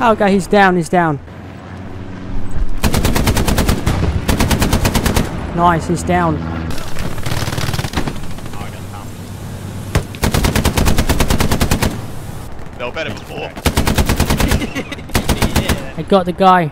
Oh, okay, he's down, he's down. Nice, he's down. No better before. I got the guy.